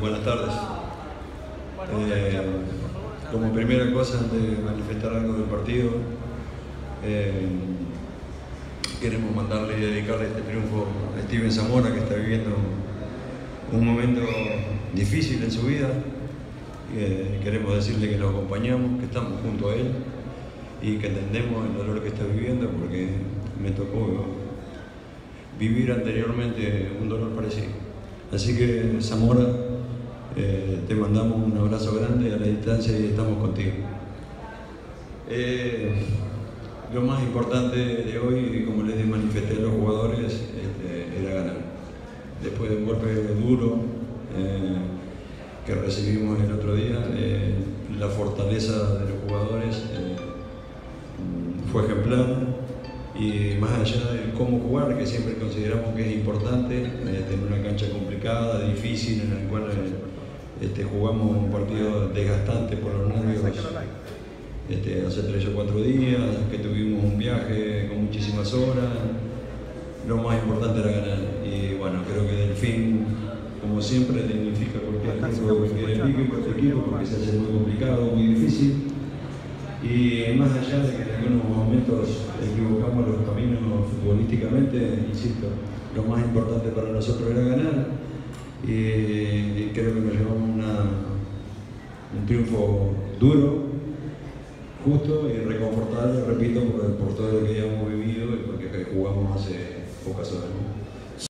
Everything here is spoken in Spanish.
buenas tardes. Eh, como primera cosa, antes de manifestar algo del partido, eh, queremos mandarle y dedicarle este triunfo a Steven Zamora, que está viviendo un momento difícil en su vida. Eh, queremos decirle que lo acompañamos, que estamos junto a él y que entendemos el dolor que está viviendo porque me tocó vivir anteriormente un dolor parecido. Así que Zamora, eh, te mandamos un abrazo grande a la distancia y estamos contigo. Eh, lo más importante de hoy, como les manifesté a los jugadores, este, era ganar. Después de un golpe duro eh, que recibimos el otro día, la fortaleza de los jugadores fue ejemplar y más allá de cómo jugar, que siempre consideramos que es importante, tener una cancha complicada, difícil, en la cual este, jugamos un partido desgastante por los nervios este, hace tres o cuatro días, que tuvimos un viaje con muchísimas horas, lo más importante era ganar. Y bueno, creo que Delfín, como siempre, dignifica cualquier equipo, cualquier equipo, cualquier equipo, porque se hace muy complicado, muy difícil. Y más allá de que en algunos momentos equivocamos los caminos futbolísticamente, insisto, lo más importante para nosotros era ganar y creo que nos llevamos un triunfo duro, justo y reconfortable, repito, por, todo lo que ya hemos vivido y porque jugamos hace pocas horas.